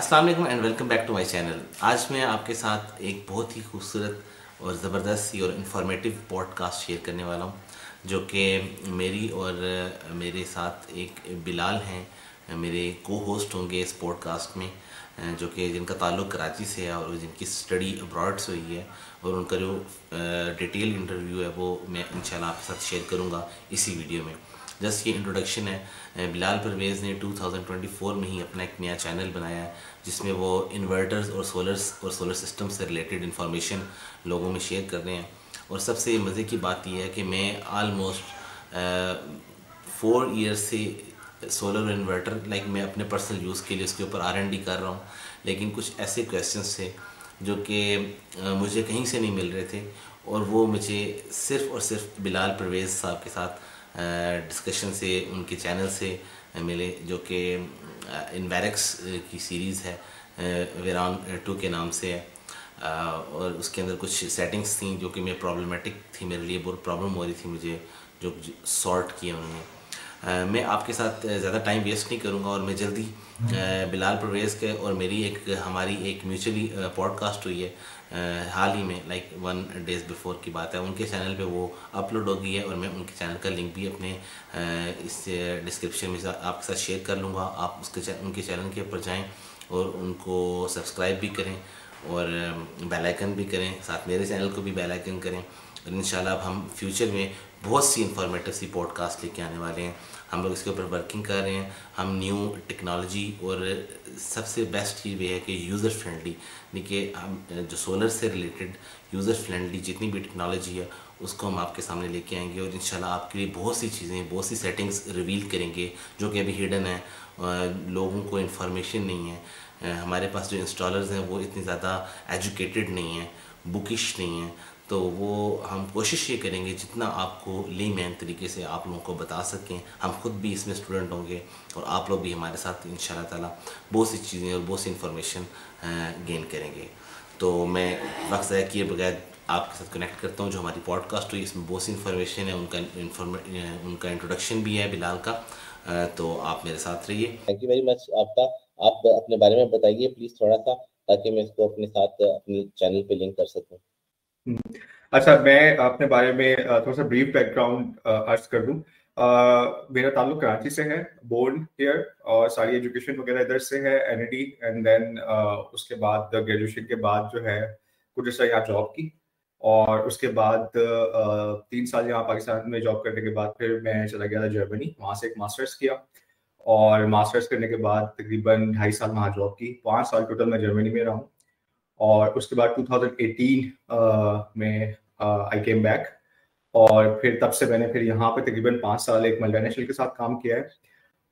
अस्सलाम वालेकुम and welcome back to my channel आज मैं आपके साथ एक बहुत ही खूबसूरत और ज़बरदस्त और इन्फॉर्मेटिव पॉडकास्ट शेयर करने वाला हूँ, जो कि मेरी और मेरे साथ एक बिलाल हैं, मेरे को होस्ट होंगे इस पॉडकास्ट में जो कि जिनका ताल्लुक कराची से है और जिनकी स्टडी अब्रॉड से हुई है और उनका जो डिटेल इंटरव्यू है वो मैं इंशाल्लाह आपके साथ शेयर करूँगा इसी वीडियो में। जस्ट ये इंट्रोडक्शन है। बिलाल परवेज़ ने 2024 में ही अपना एक नया चैनल बनाया है, जिसमें वो इन्वर्टर्स और सोलर्स और सोलर सिस्टम से रिलेटेड इन्फॉर्मेशन लोगों में शेयर कर रहे हैं। और सबसे मज़े की बात यह है कि मैं आलमोस्ट फोर ईयर से सोलर इन्वर्टर लाइक मैं अपने पर्सनल यूज़ के लिए उसके ऊपर आर एन डी कर रहा हूँ। लेकिन कुछ ऐसे क्वेश्चन थे जो कि मुझे कहीं से नहीं मिल रहे थे। और वो मुझे सिर्फ़ और सिर्फ़ बिलाल परवेज़ साहब के साथ डिस्कशन से, उनके चैनल से मिले, जो कि इनवेरक्स की सीरीज़ है वेरान टू के नाम से है। और उसके अंदर कुछ सेटिंग्स थी, जो कि मैं प्रॉब्लमेटिक थी, मेरे लिए बहुत प्रॉब्लम हो रही थी मुझे, जो सॉर्ट किया उन्होंने। मैं आपके साथ ज़्यादा टाइम वेस्ट नहीं करूँगा और मैं जल्दी बिलाल परवेज़ के और मेरी एक, हमारी एक म्यूचुअली पॉडकास्ट हुई है हाल ही में लाइक वन डेज़ बिफोर की बात है। उनके चैनल पे वो अपलोड हो गई है और मैं उनके चैनल का लिंक भी अपने इस डिस्क्रिप्शन में आपके साथ शेयर कर लूँगा। आप उसके उनके चैनल के ऊपर जाएँ और उनको सब्सक्राइब भी करें और बेल आइकन भी करें। साथ मेरे चैनल को भी बेल आइकन करें और इन हम फ्यूचर में बहुत सी इंफॉर्मेटिव सी पॉडकास्ट लेके आने वाले हैं। हम लोग इसके ऊपर वर्किंग कर रहे हैं। हम न्यू टेक्नोलॉजी और सबसे बेस्ट चीज़ ये है कि यूज़र फ्रेंडली देखिए, हम, जो सोलर से रिलेटेड यूज़र फ्रेंडली जितनी भी टेक्नोलॉजी है, उसको हम आपके सामने लेके आएँगे और इंशाल्लाह आपके लिए बहुत सी चीज़ें, बहुत सी सेटिंग्स रिवील करेंगे, जो कि अभी हिडन है लोगों को इन्फॉर्मेशन नहीं है। हमारे पास जो इंस्टॉलर्स हैं, वो इतनी ज़्यादा एजुकेटेड नहीं हैं बुकिश नहीं हैं। तो वो हम कोशिश ये करेंगे जितना आपको ले मैन तरीके से आप लोगों को बता सकें, हम खुद भी इसमें स्टूडेंट होंगे और आप लोग भी हमारे साथ इन ताला बहुत सी चीज़ें और बहुत सी इन्फॉर्मेशन गेन करेंगे। तो मैं वक्त ज़ाय किए बगैर आपके साथ कनेक्ट करता हूँ जो हमारी पॉडकास्ट हुई, इसमें बहुत सी इन्फॉर्मेशन है, उनका उनका इंट्रोडक्शन भी है बिलाल का तो आप मेरे साथ रहिए। थैंक यू वेरी मच आपका। आप अपने बारे में बताइए प्लीज़ थोड़ा सा, ताकि मैं इसको अपने साथ अपनी चैनल पे लिंक कर सकूँ। अच्छा मैं अपने बारे में थोड़ा सा ब्रीफ बैकग्राउंड अर्ज़ कर दूँ। मेरा ताल्लुक कराची से है बोर्न हियर और सारी एजुकेशन वगैरह इधर से है एन एंड देन उसके बाद ग्रेजुएशन के बाद जो है, कुछ ऐसा यहाँ जॉब की, और उसके बाद तीन साल यहाँ पाकिस्तान में जॉब करने के बाद फिर मैं चला गया था जर्मनी वहाँ से एक मास्टर्स किया, और मास्टर्स करने के बाद तकरीबन ढाई साल वहाँ जॉब की, पाँच साल टोटल मैं जर्मनी में रहा हूँ। और उसके बाद 2018 में आई केम बैक और फिर तब से मैंने फिर यहाँ पे तकरीबन पाँच साल एक मल्टीनेशनल के साथ काम किया है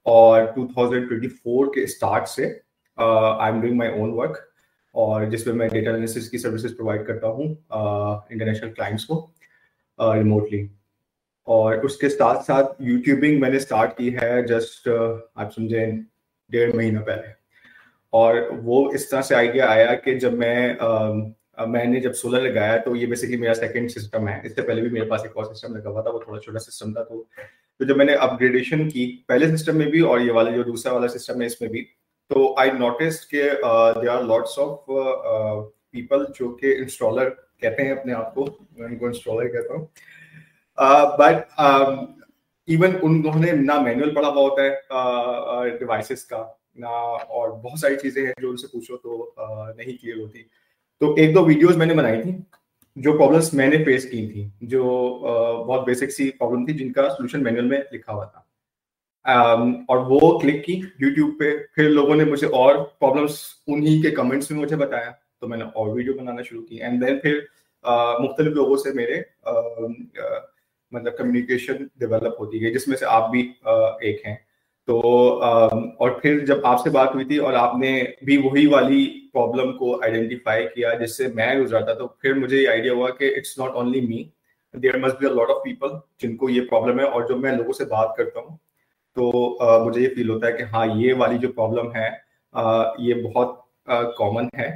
और 2024 के स्टार्ट से I am doing my own work और जिसमें मैं डेटा एनालिसिस की सर्विसेज़ प्रोवाइड करता हूँ इंटरनेशनल क्लाइंट्स को रिमोटली और उसके साथ साथ यूट्यूबिंग मैंने स्टार्ट की है जस्ट आप समझें, डेढ़ महीना पहले। और वो इस तरह से आइडिया आया कि जब मैं आ, मैंने जब सोलर लगाया तो ये बेसिकली मेरा सेकंड सिस्टम है। इससे पहले भी मेरे पास एक और सिस्टम लगा हुआ था वो थोड़ा छोटा सिस्टम था तो तो जब मैंने अपग्रेडेशन की पहले सिस्टम में भी और ये वाला जो दूसरा वाला सिस्टम है इसमें भी तो आई नोटिस के they are lots of people जो कि इंस्टॉलर कहते हैं अपने आप को मैं उनको इंस्टॉलर कहता हूँ। बट इवन उन्होंने ना मैनुअल पढ़ा हुआ होता है डिवाइसेस uh, uh, का। ना और बहुत सारी चीज़ें हैं जो उनसे पूछो तो नहीं क्लियर होती। तो एक दो वीडियोस मैंने बनाई थी, जो प्रॉब्लम्स मैंने फेस की थी, जो बहुत बेसिक सी प्रॉब्लम थी, जिनका सोल्यूशन मैनुअल में लिखा हुआ था। और वो क्लिक की यूट्यूब पे, फिर लोगों ने मुझे और प्रॉब्लम्स उन्हीं के कमेंट्स में मुझे बताया तो मैंने और वीडियो बनाना शुरू की। एंड देन फिर मुख्तलिफ़ लोगों से मेरे मतलब कम्युनिकेशन डेवलप होती गई, जिसमें से आप भी एक हैं। तो और फिर जब आपसे बात हुई थी और आपने भी वही वाली प्रॉब्लम को आइडेंटिफाई किया जिससे मैं गुजरा था तो फिर मुझे ये आइडिया हुआ कि it's not only me there must be a lot of people जिनको ये प्रॉब्लम है और जब मैं लोगों से बात करता हूँ। तो मुझे ये फील होता है कि हाँ ये वाली जो प्रॉब्लम है uh, ये बहुत कॉमन है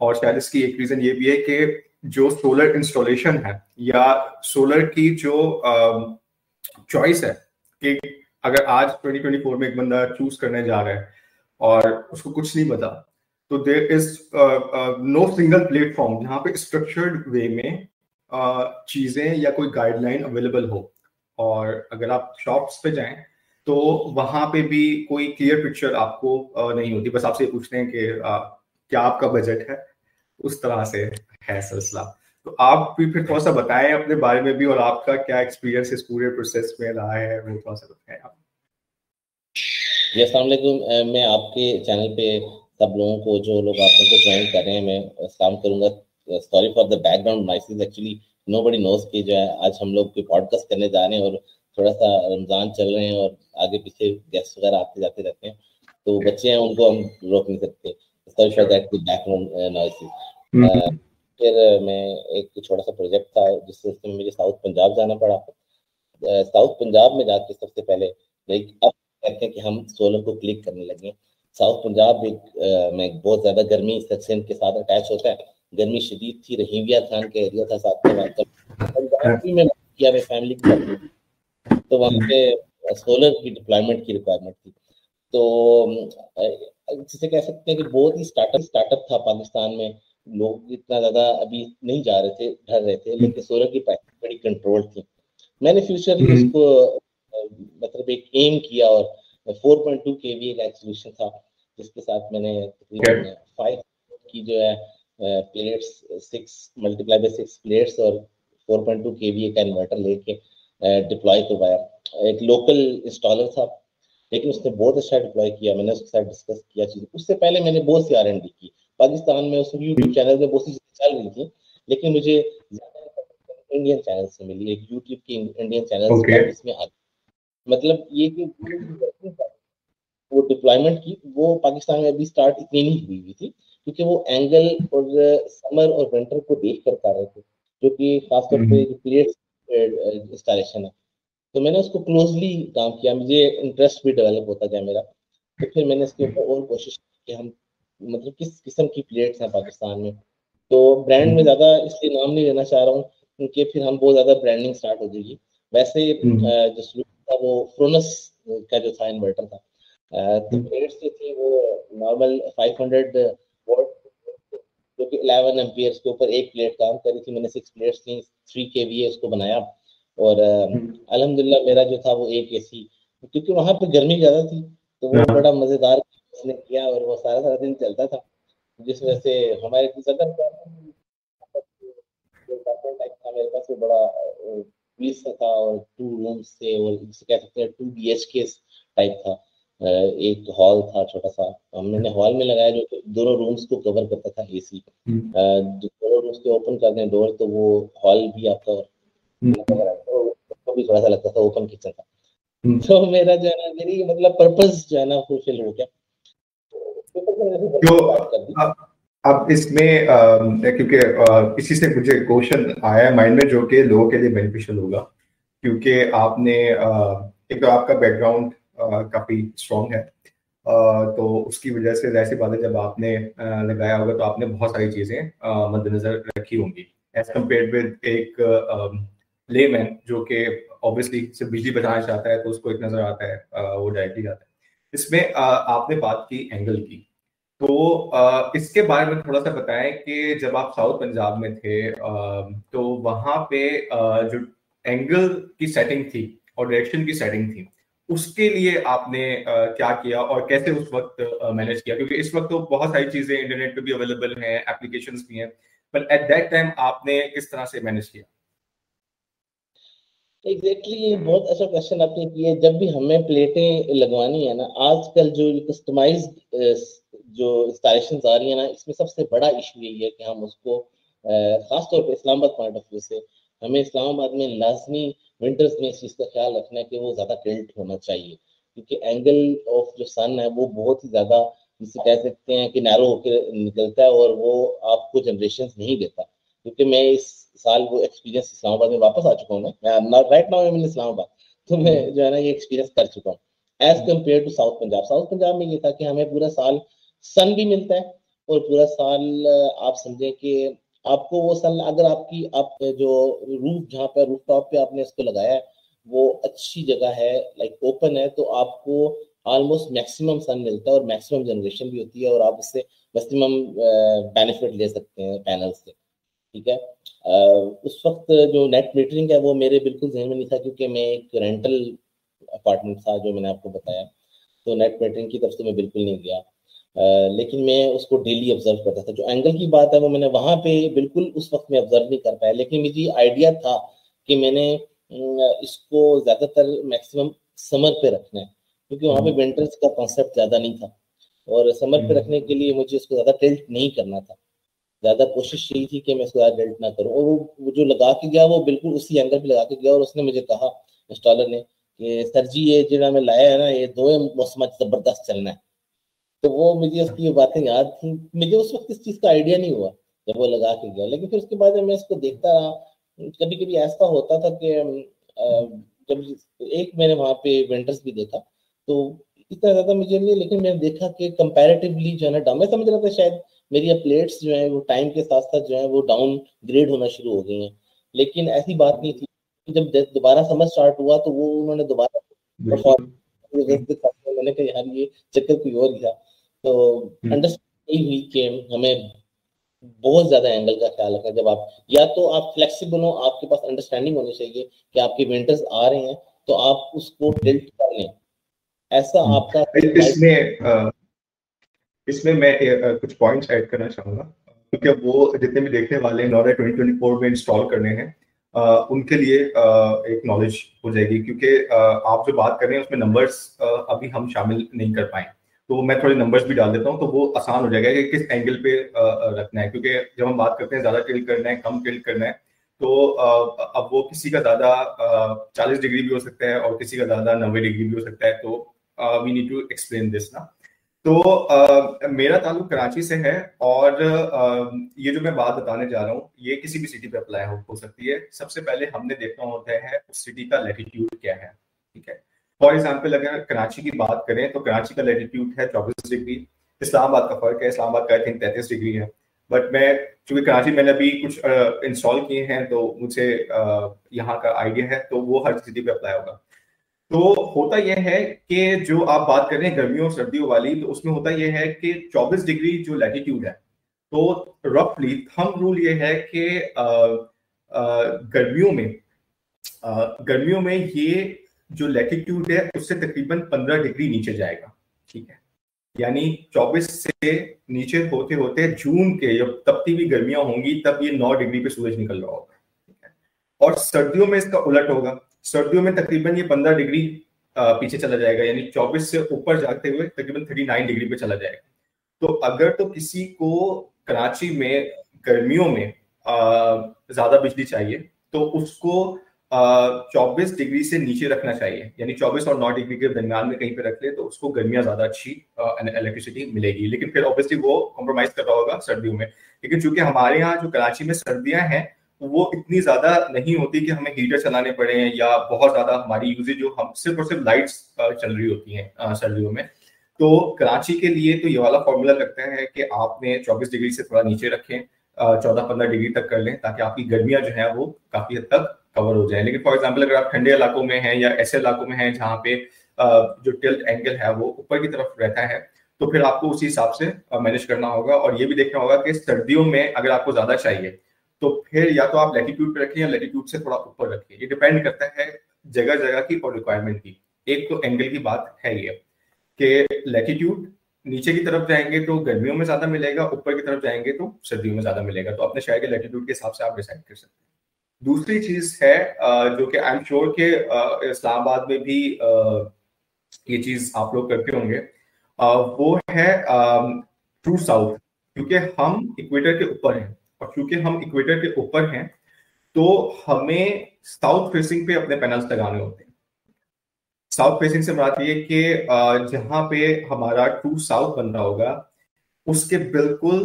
और शायद इसकी एक रीजन ये भी है कि जो सोलर इंस्टॉलेशन है या सोलर की जो चॉइस है कि अगर आज 2024 में एक बंदा चूज़ करने जा रहा है और उसको कुछ नहीं पता तो there is no single platform जहाँ पे स्ट्रक्चर्ड वे में uh, चीज़ें या कोई गाइडलाइन अवेलेबल हो। और अगर आप शॉप्स पे जाएँ तो वहाँ पे भी कोई क्लियर पिक्चर आपको uh, नहीं होती। बस आपसे पूछते हैं कि uh, क्या आपका बजट है? उस तरह से है सिलसिला। तो आप भी फिर थोड़ा सा बताएँ अपने बारे में भी और आपका क्या एक्सपीरियंस इस पूरे प्रोसेस में रहा है वो थोड़ा सा बताएँ आप। जी अस्सलाम मैं आपके चैनल पे सब लोगों को जो लोग आप लोग को ज्वाइन कर रहे हैं मैं सलाम करूँगा। Sorry for the background noises actually nobody knows की जो है आज हम लोग पॉडकास्ट करने जा रहे हैं और थोड़ा सा रमज़ान चल रहे हैं और आगे पीछे गेस्ट वगैरह आते जाते रहते हैं। तो बच्चे हैं उनको हम रोक नहीं सकते। Sorry for that background noises फिर मैं एक छोटा सा प्रोजेक्ट था जिस सिलसिले में मुझे साउथ पंजाब जाना पड़ा। साउथ पंजाब में जाके सबसे पहले लाइक अब कहते हैं कि हम सोलर को क्लिक करने लगे। साउथ पंजाब एक में बहुत ज़्यादा गर्मी सेक्शन के साथ अटैच होता है। गर्मी शदीद थी रहीविया खान के एरिया था साथ में में किया मैं फैमिली की तो वहाँ पे सोलर की डिप्लॉयमेंट की रिक्वायरमेंट थी। तो जिसे कह सकते हैं कि बहुत ही स्टार्टअप स्टार्टअप था पाकिस्तान में। लोग इतना ज़्यादा अभी नहीं जा रहे थे डर रहे थे लेकिन सोलर की प्राइस बड़ी कंट्रोल थी। मैंने फ्यूचर में इसको मतलब एक एम किया और 4.2 केवी का सोल्यूशन था जिसके साथ मैंने तकरीबन फाइव की जो है plates six multiply by six plates और 4.2 केवी का इन्वर्टर लेके डिप्लॉय करवाया। एक लोकल इंस्टॉलर था लेकिन उसने बहुत अच्छा डिप्लॉय किया मैंने उसके साथ डिस्कस किया चीज़। उससे पहले मैंने बहुत सी आर की। पाकिस्तान में उस यूट्यूब चैनल में बहुत सी चीज़ें चल रही थी लेकिन मुझे इंडियन चैनल से मिली एक यूट्यूब की इंडियन चैनल okay. इसमें आ मतलब ये कि वो डिप्लॉयमेंट की वो पाकिस्तान में अभी स्टार्ट इतनी नहीं हुई हुई थी क्योंकि वो एंगल और समर और विंटर को देख कर कर रहे थे जो कि खासतौर पे प्लेट्स इंस्टॉलेशन है। तो मैंने उसको क्लोजली काम किया मुझे इंटरेस्ट भी डेवलप होता गया मेरा तो फिर मैंने इसके ऊपर और कोशिश कि हम मतलब किस किस्म की प्लेट्स हैं पाकिस्तान में तो ब्रांड में ज़्यादा इसलिए नाम नहीं लेना चाह रहा हूँ क्योंकि फिर हम बहुत ज़्यादा ब्रांडिंग स्टार्ट हो जाएगी वैसे हम्म। जो था वो फ्रोनस का जो था इन्वर्टर था तो प्लेट्स हम्म। जो थी वो नॉर्मल 500 वोल्ट जो कि 11 एम्पियर्स के ऊपर एक प्लेट काम करी थी मैंने सिक्स प्लेट्स थी थ्री के वी उसको बनाया और हम्म। अल्हम्दुलिल्लाह मेरा जो था वो एक ए सी क्योंकि वहाँ पे गर्मी ज़्यादा थी तो वो हाँ। बड़ा मज़ेदार उसने किया और वो सारा सारा दिन चलता था। जिस वजह से हमारे सदर था। मेरे पास वो बड़ा पीस था और टू रूम्स थे और जिसे कह सकते हैं two B H K type था। एक हॉल था छोटा सा। हमने हॉल में लगाया जो दोनों रूम्स को कवर करता था एसी हम्म। दोनों रूम्स के ओपन कर डोर तो वो हॉल भी आपका हम्म। तो भी थोड़ा सा लगता था ओपन किचन था। हम्म। तो मेरा जो है ना मेरी मतलब पर्पस जो है ना फुलफिल हो गया तो अब इसमें क्योंकि इसी से मुझे क्वेश्चन आया माइंड में जो कि लोगों के लिए बेनिफिशियल होगा, क्योंकि आपने एक तो आपका बैकग्राउंड काफ़ी स्ट्रॉन्ग है तो उसकी वजह से जैसी बात है जब आपने लगाया होगा तो आपने बहुत सारी चीज़ें मद्देनजर रखी होंगी। एज कंपेयर विद एक लेमैन जो कि ऑब्वियसली सिर्फ़ बिजली बचाना चाहता है तो उसको एक नज़र आता है वो डायरेक्टली जाता है। इसमें आपने बात की एंगल की। तो इसके बारे में थोड़ा सा बताएँ कि जब आप साउथ पंजाब में थे तो वहाँ पे जो एंगल की सेटिंग थी और डायरेक्शन की सेटिंग थी उसके लिए आपने क्या किया और कैसे उस वक्त मैनेज किया? क्योंकि इस वक्त तो बहुत सारी चीज़ें इंटरनेट पे भी अवेलेबल हैं एप्लीकेशंस भी हैं पर एट दैट टाइम आपने किस तरह से मैनेज किया? एग्जैक्टली exactly, बहुत अच्छा क्वेश्चन आपने किया। जब भी हमें प्लेटें लगवानी है ना आजकल जो कस्टमाइज जो इंस्टॉलेशन आ रही है ना, इसमें सबसे बड़ा इशू यही है कि हम उसको खासतौर पर इस्लामाबाद पॉइंट ऑफ़ व्यू से, हमें इस्लामाबाद में लाजमी विंटर्स में इस चीज़ का ख्याल रखना है कि वो ज़्यादा टिल्ट होना चाहिए। क्योंकि एंगल ऑफ़ जो सन है, वो बहुत ही ज़्यादा, जिसे कह सकते हैं कि नैरो होकर निकलता है और वो आपको जनरेशन नहीं देता। क्योंकि मैं इस साल वो एक्सपीरियंस इस्लामाबाद में वापस आ चुका हूँ मैं राइट नाउ मैं इस्लामाबाद तो मैं जो है ना ये एक्सपीरियंस कर चुका हूँ। As compare to south Punjab south Punjab में ये था कि हमें पूरा साल सन भी मिलता है और पूरा साल आप समझें कि आपको वो सन, अगर आपकी, आप जो रूफ, जहाँ पे रूफ टॉप पे आपने इसको लगाया है, वो अच्छी जगह है लाइक ओपन है तो आपको ऑलमोस्ट मैक्सिमम सन मिलता है और मैक्सिमम जनरेशन भी होती है और आप उससे मैक्सिमम बेनिफिट ले सकते हैं पैनल से, ठीक है? उस वक्त जो नेट मीटरिंग है वो मेरे बिल्कुल जहन में नहीं था क्योंकि मैं एक रेंटल अपार्टमेंट था जो मैंने आपको बताया। तो नेट मीटरिंग की तरफ़ से मैं बिल्कुल नहीं गया। लेकिन मैं उसको डेली ऑब्ज़र्व करता था। जो एंगल की बात है वो मैंने वहाँ पे बिल्कुल उस वक्त में ऑब्ज़र्व नहीं कर पाया। लेकिन मुझे आइडिया था कि मैंने इसको ज़्यादातर मैक्सिमम समर पे रखना है। क्योंकि वहाँ पे विंटर्स हम्म। का कॉन्सेप्ट ज़्यादा नहीं था। और समर पे हम्म। रखने के लिए मुझे उसको ज़्यादा टिल्ट नहीं करना था। ज़्यादा कोशिश यही थी कि मैं उसको ज़्यादा टिल्ट ना करूँ। और वो जो लगा के गया वो बिल्कुल उसी एंगल पे लगा के गया और उसने मुझे कहा इंस्टॉलर ने कि सर जी ये जो मैं लाया है ना ये दो मौसम ज़बरदस्त चलना है। तो वो मुझे उसकी ये बातें याद थी। मुझे उस वक्त इस चीज़ का आइडिया नहीं हुआ जब वो लगा के गया। लेकिन फिर उसके बाद मैं इसको देखता रहा कभी कभी ऐसा होता था कि जब एक मैंने वहाँ पे विंटर्स भी देखा तो इतना ज़्यादा मुझे नहीं लेकिन मैंने देखा कि कंपैरेटिवली जो है ना डाउन मैं समझ रहा था शायद मेरी प्लेट्स जो है वो टाइम के साथ साथ जो है वो डाउन ग्रेड होना शुरू हो गई हैं। लेकिन ऐसी बात नहीं थी। जब दोबारा समझ स्टार्ट हुआ तो वो उन्होंने दोबारा मैंने कहा यार ये चक्कर कोई और गया तो अंडरस्टैंडिंग हम्म। हुई कि हमें बहुत ज़्यादा एंगल का ख्याल रखना जब आप या तो आप फ्लेक्सिबल हो आपके पास अंडरस्टैंडिंग होनी चाहिए कि आपके विंटर्स आ रहे हैं तो आप उसको टिल्ट कर लें। ऐसा हम्म। आपका इसमें इसमें मैं कुछ पॉइंट्स ऐड करना चाहूँगा। क्योंकि वो जितने भी देखने वाले हैं नॉर्डा 2024 में इंस्टॉल करने हैं उनके लिए एक नॉलेज हो जाएगी क्योंकि आप जो बात कर रहे हैं उसमें नंबर्स अभी हम शामिल नहीं कर पाए। तो मैं थोड़े नंबर्स भी डाल देता हूँ तो वो आसान हो जाएगा कि किस एंगल पे रखना है। क्योंकि जब हम बात करते हैं ज़्यादा टिल्ट करना है, कम टिल्ट करना है तो अब वो किसी का ज़्यादा चालीस डिग्री भी हो सकता है और किसी का ज़्यादा नब्बे डिग्री भी हो सकता है तो we need to explain this ना। तो uh, मेरा ताल्लुक कराची से है और uh, ये जो मैं बात बताने जा रहा हूँ ये किसी भी सिटी पे अप्लाई हो, हो सकती है। सबसे पहले हमने देखना होता है उस सिटी का लेटीट्यूड क्या है ठीक है? फॉर एग्ज़ाम्पल अगर कराची की बात करें तो कराची का लेटीट्यूड है चौबीस डिग्री। इस्लामाबाद का फ़र्क है इस्लामाबाद का आई थिंक तैतीस डिग्री है। बट मैं चूँकि कराची मैंने अभी कुछ इंस्टॉल किए हैं तो मुझे यहाँ का आइडिया है तो वो हर सिटी पे अप्लाई होगा। तो होता यह है कि जो आप बात कर रहे हैं गर्मियों सर्दियों वाली तो उसमें होता यह है कि 24 डिग्री जो लैटिट्यूड है तो रफली थम रूल ये है कि गर्मियों में आ, गर्मियों में ये जो लैटिट्यूड है उससे तकरीबन 15 डिग्री नीचे जाएगा ठीक है? यानी 24 से नीचे होते होते जून के जब तपती हुई गर्मियाँ होंगी तब ये 9 डिग्री पे सूरज निकल रहा होगा और सर्दियों में इसका उलट होगा सर्दियों में तकरीबन ये 15 डिग्री पीछे चला जाएगा, यानी 24 से ऊपर जाते हुए तकरीबन 39 डिग्री पे चला जाएगा। तो अगर तो किसी को कराची में, गर्मियों में ज़्यादा बिजली चाहिए तो उसको चौबीस डिग्री से नीचे रखना चाहिए। यानी 24 और नौ डिग्री के दरमियान में कहीं पे रख ले तो उसको गर्मियाँ ज़्यादा अच्छी इलेक्ट्रिसिटी मिलेगी। लेकिन फिर ऑब्वियसली वो कॉम्प्रोमाइज कर रहा होगा सर्दियों में। लेकिन चूँकि हमारे यहाँ जो कराची में सर्दियाँ हैं वो इतनी ज़्यादा नहीं होती कि हमें हीटर चलाने पड़े हैं या बहुत ज़्यादा हमारी यूजेज जो हम सिर्फ़ और सिर्फ़ लाइट्स चल रही होती हैं सर्दियों में। तो कराची के लिए तो ये वाला फॉर्मूला लगता है कि आपने 24 डिग्री से थोड़ा नीचे रखें चौदह पंद्रह डिग्री तक कर लें ताकि आपकी गर्मियाँ जो है वो काफ़ी हद तक कवर हो जाए। लेकिन फॉर एग्ज़ाम्पल अगर आप ठंडे इलाकों में हैं या ऐसे इलाकों में हैं जहाँ पे जो टिल्ट एंगल है वो ऊपर की तरफ़ रहता है तो फिर आपको उसी हिसाब से मैनेज करना होगा। और ये भी देखना होगा कि सर्दियों में अगर आपको ज़्यादा चाहिए तो फिर या तो आप लेटीट्यूड पे रखें या लेटीट्यूड से थोड़ा ऊपर रखें ये डिपेंड करता है जगह जगह की और रिक्वायरमेंट की। एक तो एंगल की बात है ये कि लेटीट्यूड नीचे की तरफ़ जाएँगे तो गर्मियों में ज़्यादा मिलेगा, ऊपर की तरफ़ जाएँगे तो सर्दियों में ज़्यादा मिलेगा। तो अपने शहर के लेटीट्यूड के हिसाब से आप डिसाइड कर सकते हैं। दूसरी चीज़ है जो कि आई एम श्योर के इस्लामाबाद में भी ये चीज़ आप लोग करते होंगे। वो है ट्रू साउथ क्योंकि हम इक्वेटर के ऊपर हैं। और क्योंकि हम इक्वेटर के ऊपर हैं तो हमें साउथ फेसिंग पे अपने पैनल्स लगाने होते हैं। साउथ फेसिंग से बात ये कि जहाँ पे हमारा टू साउथ बन रहा होगा, उसके बिल्कुल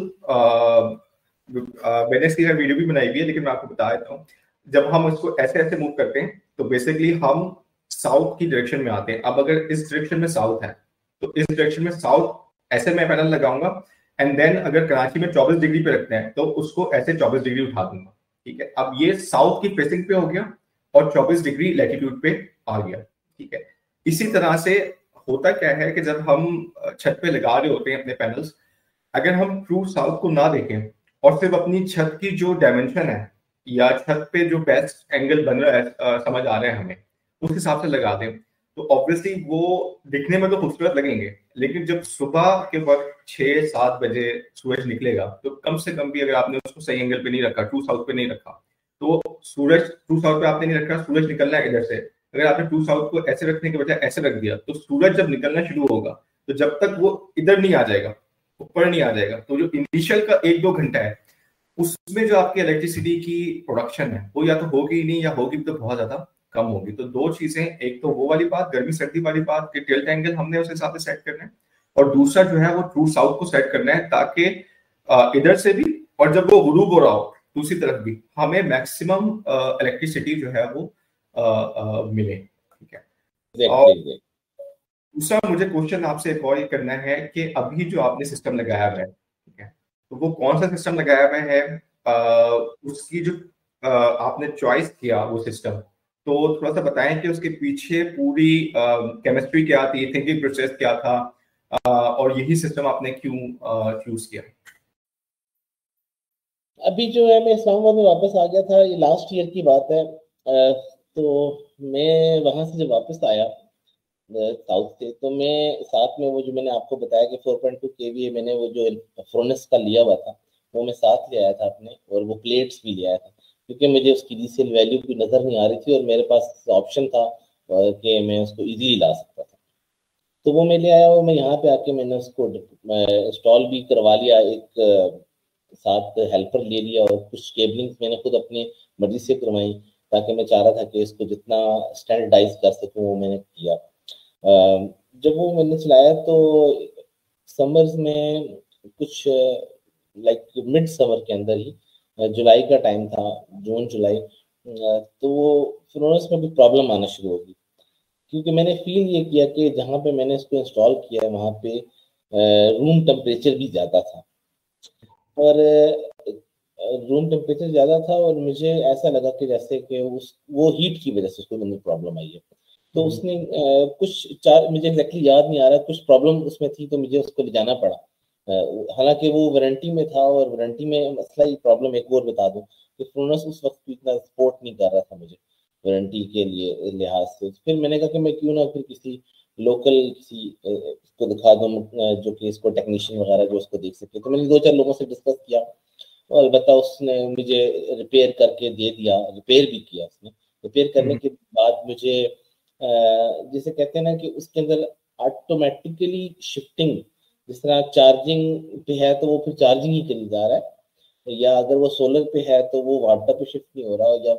मैंने इसकी वीडियो भी बनाई हुई है, लेकिन मैं आपको बता देता हूँ। जब हम उसको ऐसे ऐसे मूव करते हैं तो बेसिकली हम साउथ की डायरेक्शन में आते हैं। अब अगर इस डायरेक्शन में साउथ है तो इस डायरेक्शन में साउथ ऐसे मैं पैनल लगाऊँगा एंड देन अगर कराची में 24 डिग्री पे रखते हैं तो उसको ऐसे 24 डिग्री उठा दूँगा ठीक है? अब ये साउथ की फेसिंग पे हो गया और 24 डिग्री लेटीट्यूड पे आ गया ठीक है? इसी तरह से होता क्या है कि जब हम छत पे लगा रहे होते हैं अपने पैनल्स अगर हम ट्रू साउथ को ना देखें और सिर्फ़ अपनी छत की जो डायमेंशन है या छत पे जो बेस्ट एंगल बन रहा है आ, समझ आ रहा है हमें उस हिसाब से लगा दें। तो ऑब्वियसली वो दिखने में तो खूबसूरत लगेंगे लेकिन जब सुबह के वक्त छह सात बजे सूरज निकलेगा तो कम से कम भी अगर आपने उसको सही एंगल पे नहीं रखा ट्रू साउथ पे नहीं रखा तो सूरज ट्रू साउथ पे आपने नहीं रखा, सूरज निकलना है इधर से। अगर आपने ट्रू साउथ को ऐसे रखने के बजाय ऐसे रख दिया तो सूरज जब निकलना शुरू होगा तो जब तक वो इधर नहीं आ जाएगा, ऊपर नहीं आ जाएगा। तो जो इनिशियल का एक दो घंटा है, उसमें जो आपकी इलेक्ट्रिसिटी की प्रोडक्शन है, वो या तो होगी ही नहीं या होगी तो बहुत ज़्यादा कम होगी। तो दो चीज़ें, एक तो वो वाली बात, गर्मी, सर्दी वाली बात, कि टिल्ट एंगल हमने उस हिसाब से सेट करना है। और दूसरा जो है वो ट्रू साउथ को सेट करना है ताकि इधर से भी और जब वो गुरूब हो रहा हो दूसरी तरफ़ भी हमें मैक्सिमम इलेक्ट्रिसिटी जो है वो आ, आ, मिले ठीक है? और दूसरा मुझे क्वेश्चन आपसे एक और करना है कि अभी जो आपने सिस्टम लगाया हुआ है ठीक है? तो वो कौन सा सिस्टम लगाया हुआ है? आ, उसकी जो आ, आपने चॉइस किया वो सिस्टम तो थोड़ा सा बताएँ कि उसके पीछे पूरी केमिस्ट्री क्या थी थिंकिंग प्रोसेस क्या था? और यही सिस्टम आपने क्यों चूज़ किया? अभी जो है, मैं इस्लामाबाद में वापस आ गया था, ये लास्ट ईयर की बात है। तो मैं वहाँ से जब वापस आया साउथ से तो मैं साथ में वो जो मैंने आपको बताया कि 4.2 पॉइंट टू मैंने वो जो फ्रोनस का लिया हुआ था, वो मैं साथ ले आया था अपने, और वो प्लेट्स भी ले आया था। क्योंकि मुझे उसकी रीसेल वैल्यू की नज़र नहीं आ रही थी, और मेरे पास ऑप्शन था कि मैं उसको इजीली ला सकता था। तो वो मैं ले आया और मैं यहाँ पे आके मैंने उसको इंस्टॉल भी करवा लिया, एक साथ हेल्पर ले लिया और कुछ केबलिंग मैंने खुद अपनी मर्ज़ी से करवाई ताकि मैं चाह रहा था कि इसको जितना स्टैंडर्डाइज कर सकूँ वो मैंने किया। जब वो मैंने चलाया तो समर्स में कुछ लाइक मिड समर के अंदर ही जुलाई का टाइम था, जून, जुलाई तो वो फ्लोरेंस में भी प्रॉब्लम आना शुरू होगी क्योंकि मैंने फील ये किया कि जहाँ पे मैंने इसको इंस्टॉल किया वहाँ पे रूम टेम्परेचर भी ज़्यादा था। और रूम टेम्परेचर ज़्यादा था और मुझे ऐसा लगा कि जैसे कि उस वो हीट की वजह से उसको मुझे प्रॉब्लम आई है। तो हम्म। उसने आ, कुछ चार मुझे एग्जैक्टली याद नहीं आ रहा कुछ प्रॉब्लम उसमें थी तो मुझे उसको ले जाना पड़ा। हालाँकि वो वारंटी में था और वारंटी में मसला ही प्रॉब्लम एक और बता दूँ कि फ्रोनस उस वक्त इतना सपोर्ट नहीं कर रहा था मुझे। वारंटी के लिए लिहाज से। फिर मैंने कहा कि मैं क्यों ना फिर किसी लोकल किसी को दिखा दूँ जो कि इसको टेक्नीशियन वगैरह जो उसको देख सके। तो मैंने दो चार लोगों से डिस्कस किया और अलबत्त उसने मुझे रिपेयर करके दे दिया रिपेयर भी किया उसने। रिपेयर करने हम्म। के बाद मुझे जैसे कहते हैं ना कि उसके अंदर ऑटोमेटिकली शिफ्टिंग जिस तरह चार्जिंग पे है तो वो फिर चार्जिंग ही करी जा रहा है। या अगर वो सोलर पे है तो वो वाटर पे शिफ्ट नहीं हो रहा या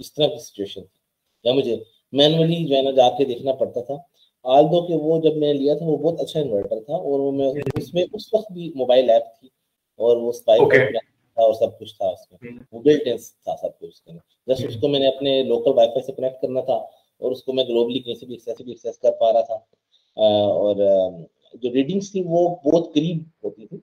इस तरह की सिचुएशन थी। या मुझे मैनुअली जो है ना जाके देखना पड़ता था। आल दो के वो जब मैंने लिया था वो बहुत अच्छा इन्वर्टर था और वो मैं उसमें उस वक्त भी मोबाइल ऐप थी और वो स्पाइक okay. था और सब कुछ था उसमें। हम्म। वो बिल्ट था सब कुछ उसके अंदर। Just hmm. उसको मैंने अपने लोकल वाईफाई से कनेक्ट करना था और उसको मैं ग्लोबली कहीं से भी एक्सेस भी एक्सेस कर पा रहा था। और जो रीडिंग्स थी वो बहुत करीब होती थी।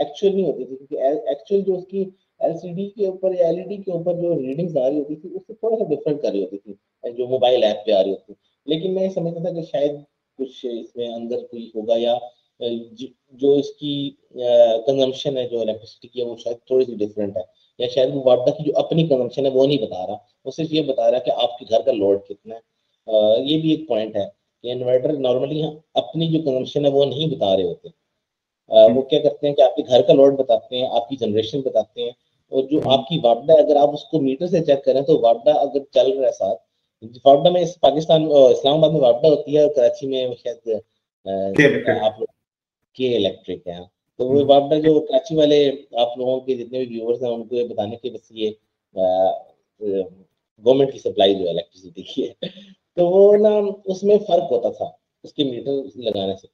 एक्चुअल नहीं होती थी क्योंकि एक्चुअल जो उसकी एलसीडी के ऊपर या एलईडी के ऊपर जो रीडिंग्स आ रही होती थी उससे थोड़ा सा डिफरेंट कर रही होती थी जो मोबाइल ऐप पे आ रही होती लेकिन मैं समझता था कि शायद कुछ इसमें अंदर कोई होगा या जो इसकी कंजम्पशन है जो इलेक्ट्रिसिटी की है वो शायद थोड़ी सी डिफरेंट है। या शायद वो वाटा की जो अपनी कंजम्पशन है वो नहीं बता रहा। वो सिर्फ़ ये बता रहा है कि आपके घर का लोड कितना है। ये भी एक पॉइंट है कि इन्वर्टर नॉर्मली अपनी जो कंजम्पशन है वो नहीं बता रहे होते। वो क्या करते हैं कि आपके घर का लोड बताते हैं आपकी जनरेशन बताते हैं और जो आपकी वापडा अगर आप उसको मीटर से चेक करें तो वापडा अगर चल रहा है साथ वापडा में पाकिस्तान इस्लामाबाद में वापडा होती है और कराची में शायद आप के इलेक्ट्रिक है तो वो वापडा जो कराची वाले आप लोगों के जितने भी व्यूअर्स हैं उनको ये बताने के बस ये गवर्नमेंट की सप्लाई जो इलेक्ट्रिसिटी की है। तो वो ना उसमें फ़र्क होता था उसके मीटर लगाने से।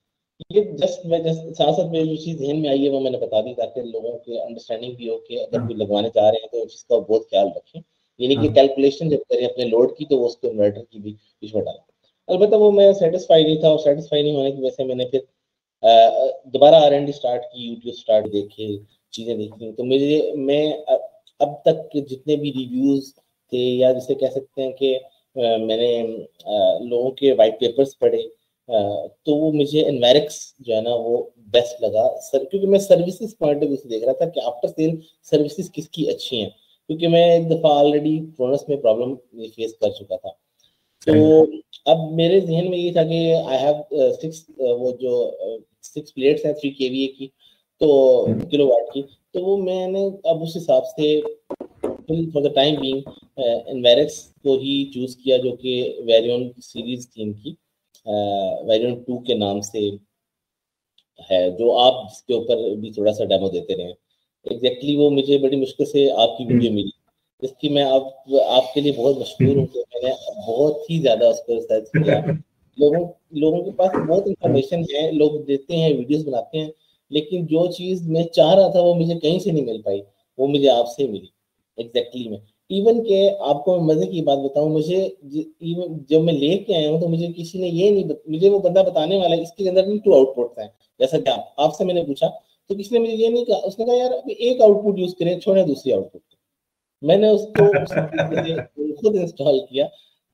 ये जस्ट मैं जस्ट साथ साथ में जो चीज़ ध्यान में आई है वो मैंने बता दी ताकि लोगों के अंडरस्टैंडिंग भी हो कि अगर हाँ। कोई लगवाने जा रहे हैं तो उस का बहुत ख्याल रखें यानी कि कैलकुलेशन हाँ। जब करें अपने लोड की तो वो उसको इन्वर्टर की भी इसमें डालें अलबत्त वो मैं सेटिस्फाई नहीं था और सेटिस्फाई नहीं होने की वजह से मैंने फिर दोबारा आर एन डी स्टार्ट की यूट्यूब स्टार्ट देखे चीज़ें देखी तो मुझे मैं अब तक के जितने भी रिव्यूज़ थे या जिसे कह सकते हैं कि मैंने लोगों के वाइट पेपर्स पढ़े तो वो मुझे एनवेरिक्स जो है ना वो बेस्ट लगा। सर क्योंकि मैं सर्विसेज़ पॉइंट ऑफ़ व्यू से देख रहा था कि आफ्टर सेल सर्विसेज़ किसकी अच्छी हैं। क्योंकि मैं एक दफ़ा ऑलरेडी प्रोनस में प्रॉब्लम फेस कर चुका था। तो अब मेरे जहन में ये था कि आई हैव सिक्स वो जो सिक्स प्लेट्स हैं थ्री के की तो किलो वाट की तो वो मैंने अब उस हिसाब से for the time being Inverex को ही चूज़ किया जो कि वेरियन सीरीज़ थी इनकी वेरियन टू के नाम से है जो आप जिसके ऊपर भी थोड़ा सा डेमो देते रहे। एग्जैक्टली exactly वो मुझे बड़ी मुश्किल से आपकी वीडियो हम्म। मिली जिसकी मैं आप आपके लिए बहुत मशहूर हूँ मैंने बहुत ही ज़्यादा उसको रिसर्च किया। लोगों लोगों के पास बहुत इंफॉर्मेशन है लोग देते हैं वीडियोस बनाते हैं लेकिन जो चीज़ मैं चाह रहा था वो मुझे कहीं से नहीं मिल पाई वो मुझे आपसे मिली एग्जैक्टली exactly में। इवन के आपको मैं मज़े की बात बताऊँ मुझे इवन जब मैं लेके आया हूँ तो मुझे किसी ने ये नहीं मुझे वो बंदा बताने वाला इसके अंदर टू आउटपुट है। जैसा कि आप आपसे मैंने पूछा तो किसी ने मुझे ये नहीं कहा? उसने कहा यार एक आउटपुट यूज़ करें छोड़े दूसरी आउटपुट मैंने उसको खुद इंस्टॉल किया।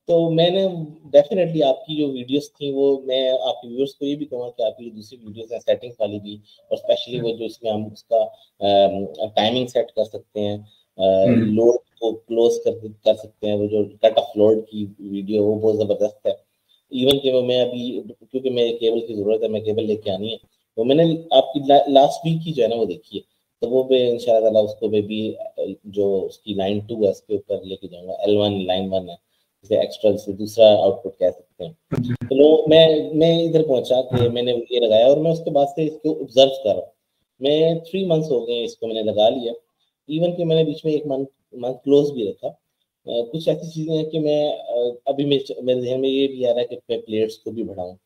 तो मैंने डेफिनेटली आपकी जो वीडियोस थी वो मैं आपके व्यूअर्स को ये भी कहूँगा कि आपकी दूसरी वीडियोस हैं सेटिंग्स वाली भी और स्पेशली वो जो इसमें हम उसका टाइमिंग सेट कर सकते हैं लोड। को क्लोज कर कर सकते हैं। वो जो कट ऑफ़ लोड की वीडियो वो बहुत ज़बरदस्त है। इवन कि मैं अभी क्योंकि मेरे केबल की ज़रूरत है मैं केबल लेके आनी है। तो मैंने आपकी ला, लास्ट वीक की जो है ना वो देखी है। तो वो मैं इंशाल्लाह उसको मैं भी जो उसकी लाइन टू है उसके ऊपर लेके जाऊँगा। एल वन लाइन वन है। जैसे एक्स्ट्रा से दूसरा आउटपुट कह सकते हैं। तो लो मैं मैं इधर पहुँचा कि मैंने ये लगाया और मैं उसके बाद से इसको ऑब्ज़र्व कर रहा हूँ। मैं थ्री मंथ्स हो गए इसको मैंने लगा लिया। इवन कि मैंने बीच में एक मंथ मंथ क्लोज भी रखा। कुछ ऐसी चीज़ें हैं कि मैं अभी मेरे ध्यान में ये भी आ रहा है कि मैं प्लेयर्स को भी बढ़ाऊँ।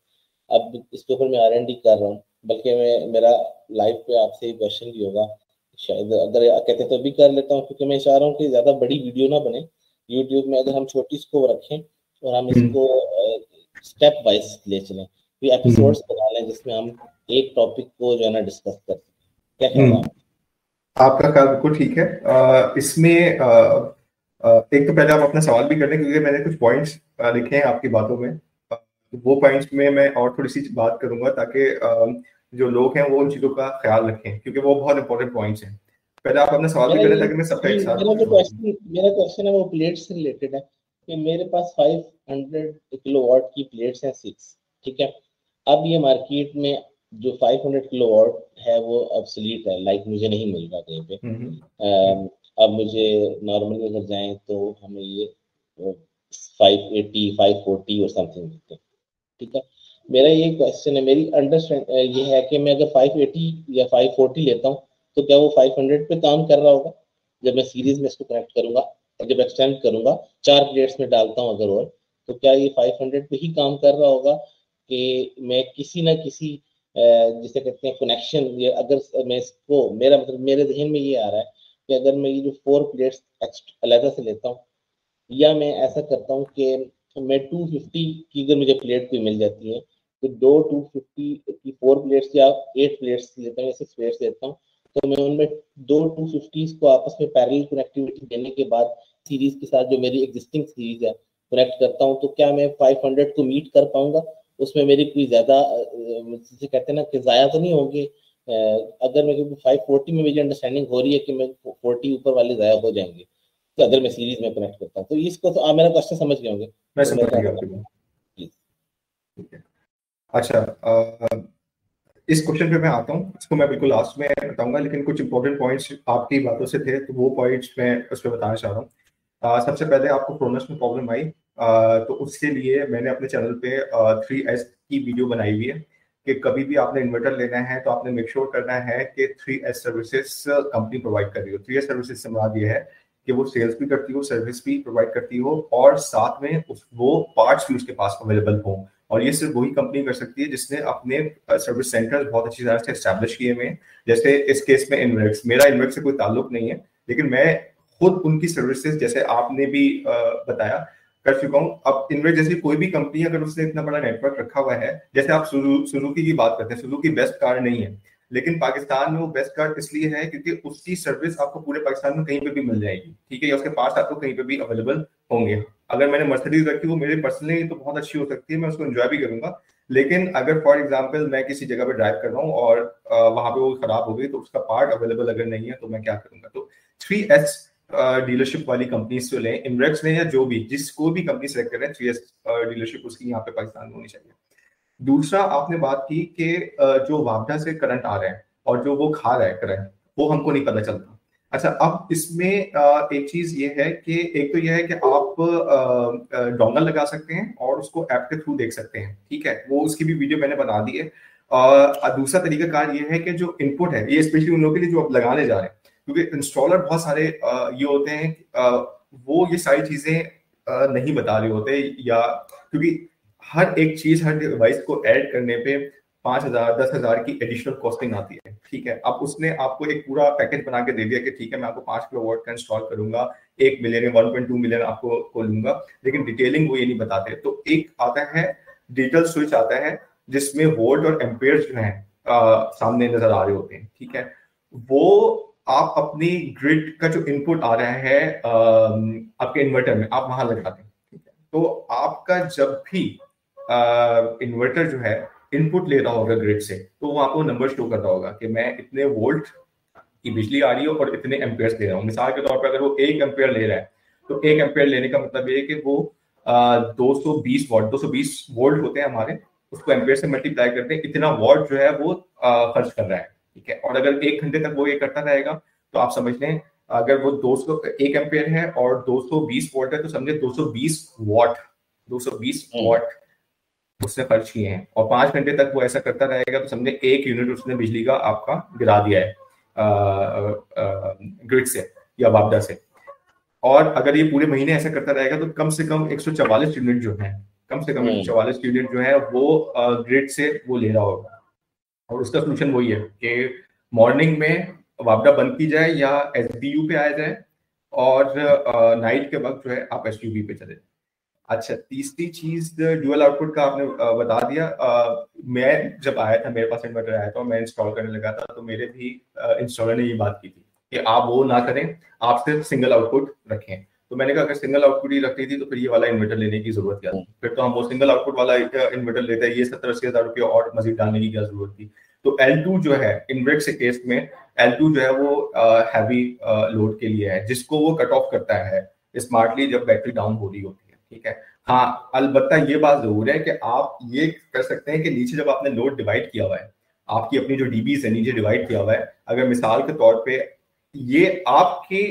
अब इसके ऊपर मैं आर एन डी कर रहा हूँ बल्कि मैं मेरा लाइव पे आपसे क्वेश्चन भी होगा। शायद अगर कहते तो भी कर लेता हूँ क्योंकि मैं चाह रहा हूँ कि ज़्यादा बड़ी वीडियो ना बने। यूट्यूब में अगर हम छोटी इसको रखें और हम हम्म। इसको स्टेप वाइज ले चलें एपिसोड्स बना लें जिसमें हम एक टॉपिक को जो है ना डिस्कस कर क्या कहना हम्म। आपका ख्याल बिल्कुल ठीक है। इसमें एक तो पहले आप अपना सवाल भी कर लें क्योंकि मैंने कुछ पॉइंट्स लिखे हैं आपकी बातों में। तो वो पॉइंट्स में मैं और थोड़ी सी बात करूँगा ताकि जो लोग हैं वो उन चीज़ों का ख्याल रखें क्योंकि वो बहुत इंपॉर्टेंट पॉइंट्स हैं। पहले आप अपना सवाल भी करें ताकि मैं सबका एक साथ मेरा क्वेश्चन मेरा क्वेश्चन है वो प्लेट से रिलेटेड है कि मेरे पास 500 किलोवाट की प्लेट्स हैं सिक्स ठीक है? अब ये मार्केट में जो 500 किलोवाट है वो ऑब्सोलीट है। लाइक मुझे नहीं मिल रहा कहीं पे। अब मुझे नॉर्मली अगर जाएँ तो हमें ये 580 540 और समथिंग मिलते हैं। ठीक है? मेरा ये क्वेश्चन है मेरी अंडरस्टैंड ये है कि मैं अगर 580 या 540 लेता हूँ तो क्या वो 500 पे काम कर रहा होगा? जब मैं सीरीज़ में इसको कनेक्ट करूँगा और जब एक्सटेंड करूँगा चार प्लेट्स में डालता हूँ अगर और तो क्या ये 500 पे ही काम कर रहा होगा कि मैं किसी ना किसी जिसे कहते हैं कनेक्शन ये अगर मैं इसको, मेरा मतलब मेरे जहन में ये आ रहा है कि अगर मैं ये जो फोर प्लेट्स अलहदा से लेता हूँ, या मैं ऐसा करता हूँ कि मैं 250 की अगर मुझे प्लेट कोई मिल जाती है तो दो 250 की फोर प्लेट्स या एट प्लेट्स लेता हूँ, या सिक्स प्लेट्स लेता हूँ तो मैं उनमें दो 250 को आपस में पैरेलल कनेक्टिविटी देने के बाद सीरीज़ के साथ जो मेरी एग्जिस्टिंग सीरीज़ है कनेक्ट करता हूँ तो क्या मैं 500 को मीट कर पाऊँगा? उसमें मेरी कोई ज़्यादा जिसे कहते हैं ना कि जाया तो नहीं होगी। अगर मैं क्योंकि फाइव फोर्टी में मेरी अंडरस्टैंडिंग हो रही है कि मैं फोर्टी ऊपर वाले जाया हो जाएँगे तो अगर मैं सीरीज़ में कनेक्ट करता हूँ तो इसको तो आप मेरा क्वेश्चन समझ गए होंगे। मैं तो समझ गया अच्छा इस क्वेश्चन पे मैं आता हूँ इसको मैं बिल्कुल लास्ट में बताऊँगा लेकिन कुछ इंपॉर्टेंट पॉइंट्स आपकी बातों से थे तो वो पॉइंट्स मैं उस पर बताना चाह रहा हूँ। सबसे पहले आपको प्रोनस में प्रॉब्लम आई। तो उसके लिए मैंने अपने चैनल पे थ्री एस की वीडियो बनाई हुई है कि कभी भी आपने इन्वर्टर लेना है तो आपने मेक श्योर करना है कि three S services company provide कर रही हो। थ्री एस सर्विसेज़ से मुराद ये है कि वो सेल्स भी करती हो सर्विस भी प्रोवाइड करती हो और साथ में उस, वो पार्ट्स भी उसके पास अवेलेबल हो। और ये सिर्फ़ वही कंपनी कर सकती है जिसने अपने सर्विस सेंटर बहुत अच्छी तरह से स्टैब्लिश किए हुए हैं। जैसे इस केस में इन्वेक्स मेरा इन्वेक्स से कोई ताल्लुक नहीं है, लेकिन मैं खुद उनकी सर्विसेज़ जैसे आपने भी बताया कर चुका हूँ। अब इनमें जैसे कोई भी कंपनी अगर उसने इतना बड़ा नेटवर्क रखा हुआ है, जैसे आप सुजुकी की बात करते हैं सुजुकी बेस्ट कार नहीं है, लेकिन पाकिस्तान में वो बेस्ट कार इसलिए है क्योंकि उसकी सर्विस आपको पूरे पाकिस्तान में कहीं पे भी मिल जाएगी, ठीक है? या उसके पास आपको कहीं पे भी अवेलेबल होंगे। अगर मैंने मर्सिडीज रखी, वो मेरे पर्सनली तो बहुत अच्छी हो सकती है, मैं उसको एंजॉय भी करूँगा। लेकिन अगर फॉर एग्ज़ाम्पल मैं किसी जगह पर ड्राइव कर रहा हूँ और वहाँ पे वो खराब हो गई तो उसका पार्ट अवेलेबल अगर नहीं है तो मैं क्या करूँगा? तो थ्री एस डीलरशिप वाली कंपनी से लें इमरेक्स लें या जो भी जिसको भी कंपनी सेलेक्ट करें थ्री एस डीलरशिप उसकी यहाँ पे पाकिस्तान में होनी चाहिए। दूसरा, आपने बात की कि जो वापडा से करंट आ रहे हैं और जो वो खा रहा है करंट वो हमको नहीं पता चलता। अच्छा अब इसमें एक चीज़ ये है कि, एक तो ये है कि आप डोंगल लगा सकते हैं और उसको ऐप के थ्रू देख सकते हैं, ठीक है? वो उसकी भी वीडियो मैंने बना दी है। दूसरा तरीका कार ये है कि जो इनपुट है, ये स्पेशली उन लोगों के लिए जो आप लगाने जा रहे हैं क्योंकि इंस्टॉलर बहुत सारे ये होते हैं वो ये सारी चीज़ें नहीं बता रहे होते या क्योंकि हर एक चीज़ हर डिवाइस को ऐड करने पे पाँच हज़ार दस हज़ार की एडिशनल कॉस्टिंग आती है ठीक है? अब उसने आपको एक पूरा पैकेज बना के दे दिया कि ठीक है मैं आपको पाँच किलो वोट का इंस्टॉल करूँगा एक million one point two million आपको को लूँगा लेकिन डिटेलिंग वो ये नहीं बताते। तो एक आता है डिजिटल स्विच आता है जिसमें वोल्ट और एम्पेयर जो है आ, सामने नज़र आ रहे होते हैं ठीक है? वो आप अपनी ग्रिड का जो इनपुट आ रहा है आपके इन्वर्टर में, आप वहाँ हैं, ठीक है? तो आपका जब भी इन्वर्टर जो है इनपुट ले रहा होगा ग्रिड से तो वो आपको नंबर शो कर रहा होगा कि मैं इतने वोल्ट की बिजली आ रही है और इतने एम्पेयर ले रहा हूँ। मिसाल के तौर पर अगर वो एक एम्पेयर ले रहा है तो एक एम्पेयर लेने का मतलब ये है कि वो दो सौ बीस वॉट दो सौ बीस वोल्ट होते हैं हमारे, उसको एम्पेयर से मल्टीप्लाई करते हैं, इतना वॉट जो है वो खर्च कर रहा है। ठीक है? और अगर एक घंटे तक वो ये करता रहेगा तो आप समझ लें अगर वो 200 एक एम्पेयर है और 220 वोल्ट है तो समझे 220 वॉट 220 वॉट उसने खर्च किए हैं। और पाँच घंटे तक वो ऐसा करता रहेगा तो समझे एक यूनिट उसने बिजली का आपका गिरा दिया है ग्रिड से या वापडा से। और अगर ये पूरे महीने ऐसा करता रहेगा तो कम से कम एक यूनिट जो है कम से कम एक चौवालीस यूनिट जो है वो ग्रिड से वो ले रहा होगा। और उसका सोल्यूशन वही है कि मॉर्निंग में वापडा बंद की जाए या एसडीयू पे आया जाए और नाइट के वक्त जो है आप एस पे चले। अच्छा तीसरी चीज़ ड्यूअल आउटपुट का आपने बता दिया। आ, मैं जब आया था मेरे पास इन्वर्टर आया था मैं इंस्टॉल करने लगा था तो मेरे भी इंस्टॉलर ने ये बात की थी कि आप वो ना करें आप सिर्फ़ सिंगल आउटपुट रखें। तो मैंने कहा अगर सिंगल आउटपुट ही रखनी थी तो फिर ये वाला इन्वर्टर लेने की ज़रूरत क्या थी? फिर तो हम वो सिंगल आउटपुट वाला इन्वर्टर लेते हैं ये सत्तर अस्सी हज़ार रुपये और मजीद डालने की क्या ज़रूरत थी? तो L2 जो है इनब्रेक से केस में L2 जो है वो हैवी लोड के लिए है जिसको वो कट ऑफ़ करता है स्मार्टली जब बैटरी डाउन हो रही होती है ठीक है? हाँ अलबत्ता ये बात ज़रूर है कि आप ये कर सकते हैं कि नीचे जब आपने लोड डिवाइड किया हुआ है आपकी अपनी जो डीबीज है नीचे डिवाइड किया हुआ है अगर मिसाल के तौर पे ये आपके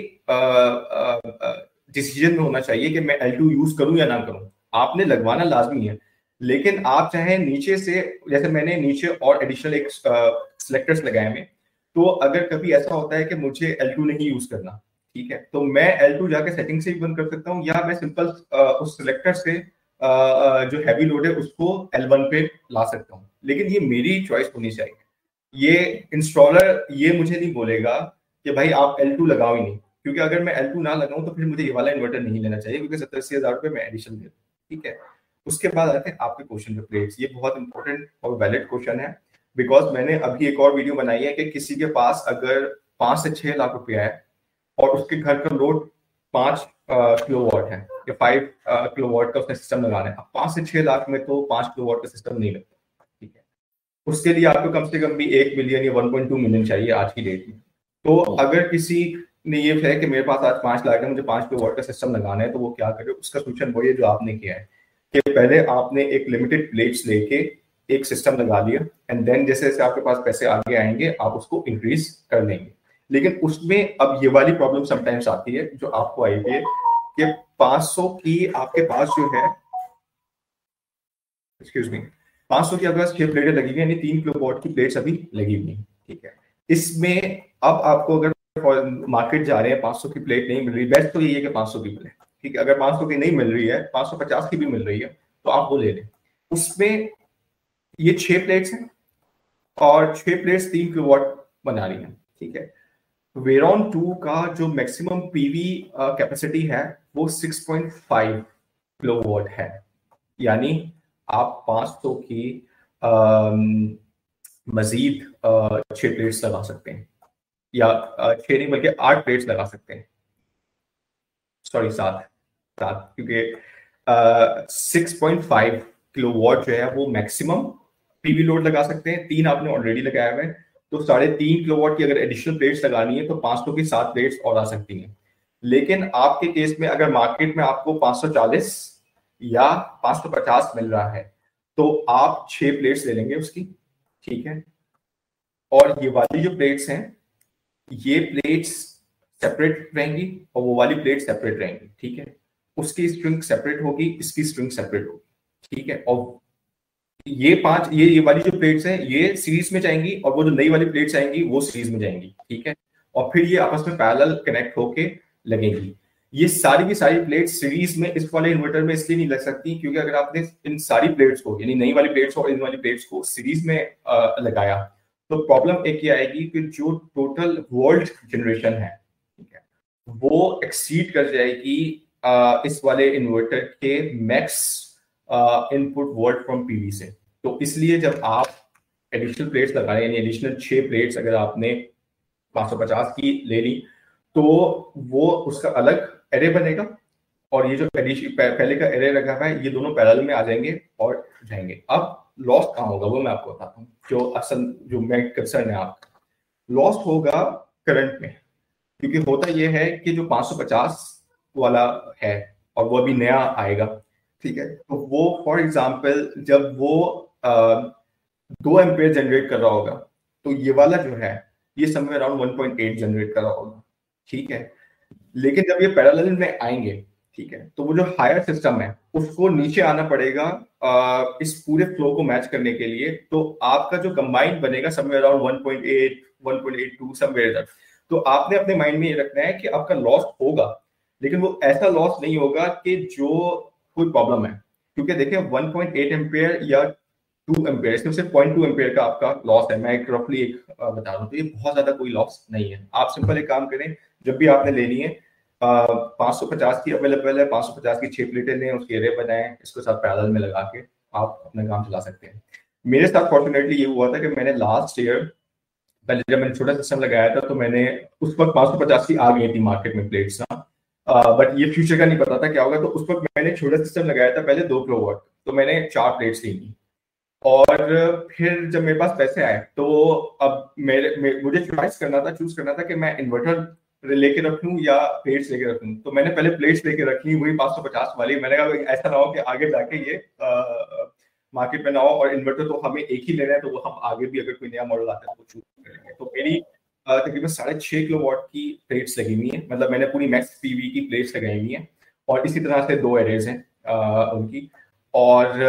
डिसीज़न में होना चाहिए कि मैं L2 यूज़ करूँ या ना करूँ। आपने लगवाना लाजमी है। लेकिन आप चाहे नीचे से, जैसे मैंने नीचे और एडिशनल एक सिलेक्टर्स लगाए हुए तो अगर कभी ऐसा होता है कि मुझे L2 नहीं यूज़ करना, ठीक है? तो मैं L2 जाके सेटिंग से भी बंद कर सकता हूँ, या मैं सिंपल उस सिलेक्टर से जो हैवी लोड है, उसको L1 पे ला सकता हूँ। लेकिन ये मेरी चॉइस होनी चाहिए। ये इंस्टॉलर ये मुझे नहीं बोलेगा कि भाई आप L2 लगाओ ही नहीं। क्योंकि अगर मैं L2 ना लगाऊँ तो फिर मुझे ये वाला इन्वर्टर नहीं लेना चाहिए क्योंकि सत्तर अस्सी हज़ार रुपये मैं एडिशन दे ठीक है? उसके बाद आते हैं आपके क्वेश्चन पे प्लेट्स ये बहुत इंपॉर्टेंट और वैलिड क्वेश्चन है बिकॉज़ मैंने अभी एक और वीडियो बनाई है कि किसी के पास अगर पाँच से छह लाख रुपया है और उसके घर का लोड पाँच किलो वॉट है या फाइव किलो वॉट का उसने सिस्टम लगाना है अब पाँच से छह लाख में तो पाँच किलो वॉट का सिस्टम नहीं लगता ठीक है? उसके लिए आपको कम से कम भी एक मिलियन या वन पॉइंट टू मिलियन चाहिए आज की डेट में। तो अगर किसी ने ये है कि मेरे पास आज पाँच लाख है, मुझे पाँच किलो वॉट का सिस्टम लगाना है तो वो क्या करे? उसका सोल्यूशन वही है जो आपने किया है कि पहले आपने एक लिमिटेड प्लेट्स लेके एक सिस्टम लगा लिया एंड देन जैसे जैसे आपके पास पैसे आगे आएँगे, आप उसको इंक्रीज कर लेंगे। लेकिन उसमें अब ये वाली प्रॉब्लम समटाइम्स आती है, जो आपको आई है कि 500 की आपके पास जो है एक्सक्यूज मी 500 की आपके पास छह प्लेटें लगी हुई यानी तीन किलो वॉट की प्लेट्स अभी लगी हुई ठीक है। इसमें अब आपको अगर मार्केट जा रहे हैं 500 की प्लेट नहीं मिल रही। बेस्ट तो यही है कि 500 की मिले। ठीक है, अगर 500 की नहीं मिल रही है 550 की भी मिल रही है तो आप वो ले लें। उसमें ये छह प्लेट्स हैं और छह प्लेट्स तीन किलो वॉट बना रही हैं। ठीक है? वेरॉन टू का जो मैक्सिमम पीवी कैपेसिटी है, वो 6.5 किलोवाट है। यानी आप 500 की मजीद छह प्लेट्स लगा सकते हैं। या छह नहीं, बल्कि आठ प्लेट्स लगा सकते हैं। सॉरी सात। सात, क्योंकि six point five kilo watt जो है, वो मैक्सिमम पीवी लोड लगा सकते हैं। तीन आपने ऑलरेडी लगाया हुआ है। तो साढ़े तीन किलो वॉट की अगर एडिशनल प्लेट्स लगानी है तो पाँच सौ की सात प्लेट्स और आ सकती हैं। लेकिन आपके केस में, अगर मार्केट में आपको 540 या 550 मिल रहा है तो आप छह प्लेट्स ले लेंगे उसकी। ठीक है? और ये वाली जो प्लेट्स हैं ये प्लेट्स सेपरेट रहेंगी और वो वाली प्लेट सेपरेट रहेंगी, ठीक है? उसकी स्ट्रिंग सेपरेट होगी, इसकी स्ट्रिंग सेपरेट होगी, ठीक है? और ये पाँच, ये ये वाली जो प्लेट्स हैं, ये सीरीज़ में जाएँगी और वो जो नई वाली प्लेट्स आएँगी, वो सीरीज़ में जाएँगी, ठीक है? और फिर ये आपस में पैरेलल कनेक्ट होके लगेंगी। ये सारी की सारी प्लेट सीरीज़ में, इस वाले इन्वर्टर में इसलिए नहीं लग सकती क्योंकि अगर आपने इन सारी प्लेट्स को, यानी नई वाली प्लेट्स और इन वाली प्लेट्स को सीरीज़ में लगाया तो प्रॉब्लम एक ये आएगी कि जो टोटल वर्ल्ड जनरेशन है वो एक्सीड कर जाएगी इस वाले इन्वर्टर के max input word from PV से। तो इसलिए जब आप एडिशनल प्लेट्स लगा रहे हैं यानी एडिशनल छह प्लेट्स अगर आपने 550 की ले ली तो वो उसका अलग एरे बनेगा और ये जो पहले का एरे लगा हुआ है, ये दोनों पैरल में आ जाएँगे और जाएँगे। अब लॉस कहाँ होगा वो मैं आपको बताता हूँ जो असल जो मैं कंसर्न है आपका। लॉस होगा करंट में क्योंकि होता यह है कि जो 550 वाला है और वो अभी नया आएगा ठीक है? तो वो फॉर एग्ज़ाम्पल जब वो आ, दो एम्पेयर जनरेट कर रहा होगा तो ये वाला जो है ये समय अराउंड 1.8 जनरेट कर रहा होगा ठीक है? लेकिन जब ये पैरेलल में आएँगे ठीक है? तो वो जो हायर सिस्टम है, उसको नीचे आना पड़ेगा इस पूरे फ्लो को मैच करने के लिए। तो आपका जो कंबाइंड बनेगा समय अराउंड 1.8 1.82 समवेयर तो आपने अपने माइंड में ये रखना है कि आपका लॉस होगा, लेकिन वो ऐसा लॉस नहीं होगा कि जो कोई प्रॉब्लम है। क्योंकि देखिए 1.8 पॉइंट या 2 एम्पेयर इसमें सिर्फ़ पॉइंट टू एम्पेयर का आपका लॉस है। मैं एक रफली एक बता रहा हूँ तो ये बहुत ज़्यादा कोई लॉस नहीं है। आप सिंपल एक काम करें, जब भी आपने लेनी है पाँच सौ पचास की अवेलेबल है पाँच सौ पचास की छह प्लेटें लें उसके एरे बनाए इसको साथ पैदल में लगा के आप अपना काम चला सकते हैं। मेरे साथ फॉर्चुनेटली ये हुआ था कि मैंने लास्ट ईयर पहले जब मैंने छोटा सिस्टम लगाया था तो मैंने उस वक्त पाँच सौ पचास की आ गई थी मार्केट में प्लेट्स ना। बट ये फ्यूचर का नहीं पता था क्या होगा तो उस वक्त मैंने छोटा सिस्टम लगाया था पहले दो किलो वॉट तो मैंने चार प्लेट्स ली थी। और फिर जब मेरे पास पैसे आए तो अब मेरे, मेरे मुझे चॉइस करना था चूज़ करना था कि मैं इन्वर्टर लेके रखूँ या प्लेट्स लेके रखूँ तो मैंने पहले प्लेट्स लेके रखी वही 550 वाली। मैंने कहा ऐसा ना हो कि आगे जाके ये मार्केट में ना हो और इन्वर्टर तो हमें एक ही लेना है तो वो हम आगे भी अगर कोई नया मॉडल आता है तो चूज़ करेंगे। तो मेरी तकरीबन साढ़े छह किलो वॉट की प्लेट्स लगी हुई है। मतलब मैंने पूरी मैक्स पीवी की प्लेट्स लगाई हुई है और इसी तरह से दो एरेज हैं उनकी। और